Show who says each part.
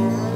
Speaker 1: you.